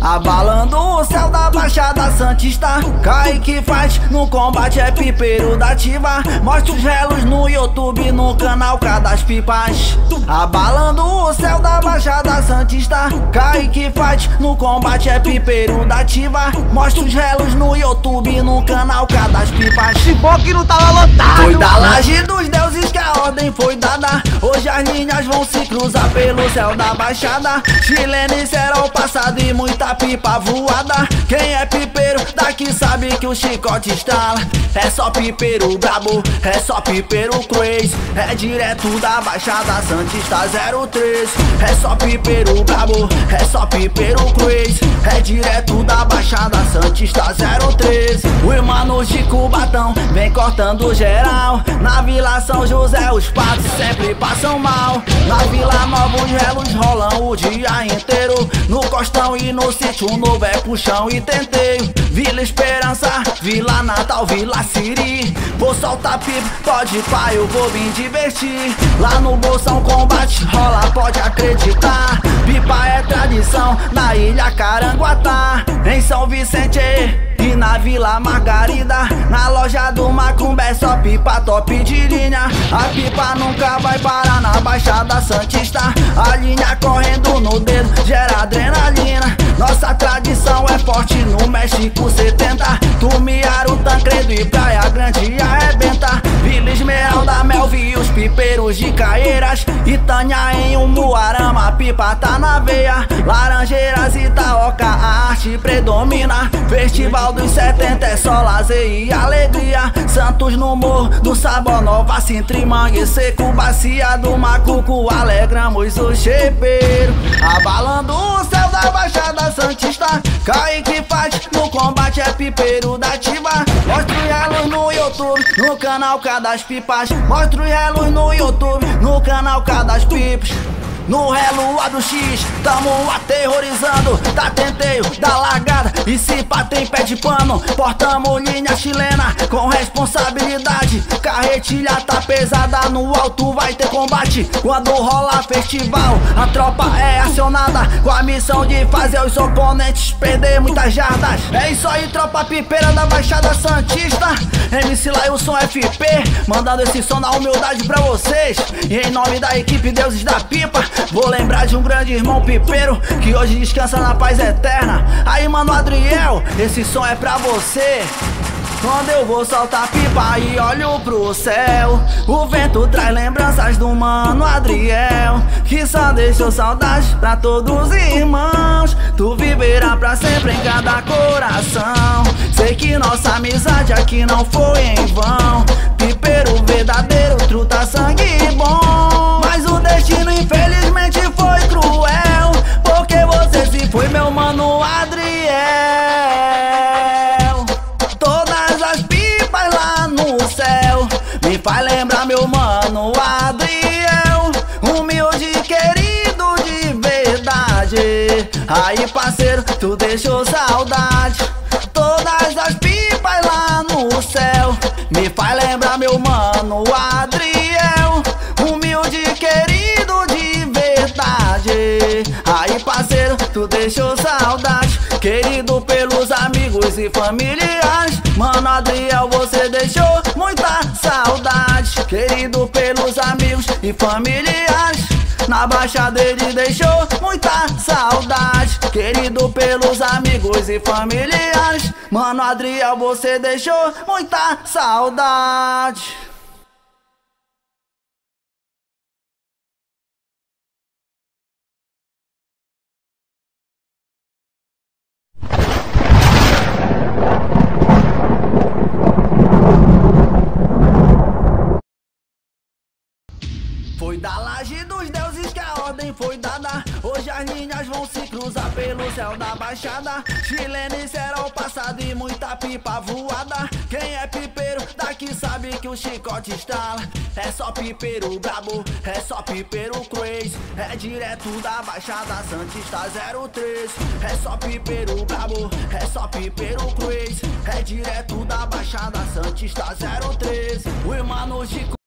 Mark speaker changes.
Speaker 1: Abalando o céu da Baixada Santista. Kaique faz no combate é pipeiro da ativa Mostra os relos no YouTube, no canal Cadas Pipas. Abalando o céu da Baixada Santista. Kaique faz no combate é pipeiro da ativa Mostra os relos no YouTube, no canal Cadas Pipas.
Speaker 2: For que não tava lotado.
Speaker 1: Foi da laje dos deuses que a ordem foi dada Hoje as linhas vão se cruzar pelo céu da Baixada. Chilene será o passado e muita pipa voada. Quem é pipeiro daqui sabe que o chicote estala É só pipeiro brabo, é só pipeiro crazy É direto da Baixada Santista 03 É só pipeiro brabo, é só pipeiro crazy É direto da Baixada Santista 03 Os manos de Cubatão vem cortando geral. Na Vila São José os patos sempre passam mal. Na Vila Nova os relos rolam o dia inteiro. No Costão e no sítio novo é puxão e tenteio Vila Esperança, Vila Natal, Vila Siri. Vou soltar pipa, pode pá, eu vou me divertir. Lá no Bolsão combate rola, pode acreditar. Pipa é tradição na ilha Caranguatá Em São Vicente e na Vila Margarida Na loja do Macumbé só pipa top de linha. A pipa nunca vai parar na Baixada Santista. A linha correndo no dedo gera adrenalina. Nossa tradição é forte no México 70 Tumiaro, Tancredo e Praia Grande arrebenta. Vila Esmeralda, Melvi os pipeiros de Caeiras Itanha em Umuarama, pipa tá na veia. Laranjeiras e Itaoca, a arte predomina. Festival dos 70 é só lazer e alegria. Santos no morro do Sabor Nova Sintre, Mangue Seco, Bacia do Macuco Alegramos o chepeiro. Abalando o céu da Baixada Santista. Kaique faz no combate é pipeiro da ativa Mostra os no YouTube, no canal Cadas Pipas. Mostra os no YouTube, no canal Cadas Pipas no A do X, tamo aterrorizando. Tá tenteio, da largada. E se pá tem pé de pano. Portamos linha chilena com responsabilidade. Carretilha tá pesada No alto vai ter combate. Quando rola festival A tropa é acionada. Com a missão de fazer os oponentes Perder muitas jardas. É isso aí tropa pipeira da Baixada Santista. MC Lailson FP Mandando esse som na humildade pra vocês. E em nome da equipe Deuses da Pipa Vou lembrar de um grande irmão pipeiro que hoje descansa na paz eterna. Aí, mano, Adriel, esse som é pra você. Quando eu vou soltar pipa e olho pro céu O vento traz lembranças do mano Adriel Que só deixou saudade pra todos os irmãos Tu viverá pra sempre em cada coração Sei que nossa amizade aqui não foi em vão Aí parceiro, tu deixou saudade. Todas as pipas lá no céu. Me faz lembrar meu mano Adriel. Humilde querido de verdade. Aí parceiro, tu deixou saudade. Querido pelos amigos e familiares. Mano Adriel, você deixou muita saudade. Querido pelos amigos e familiares na Baixada ele deixou muita saudade. Querido pelos amigos e familiares. Mano Adriel, você deixou muita saudade da laje dos deuses que a ordem foi dada. Hoje as linhas vão se cruzar pelo céu da baixada. Chilene será o passado e muita pipa voada. Quem é pipeiro daqui sabe que o chicote estala É só pipeiro brabo, é só pipeiro crazy É direto da Baixada Santista 03 É só pipeiro brabo, é só pipeiro crazy É direto da Baixada Santista 03 Os manos de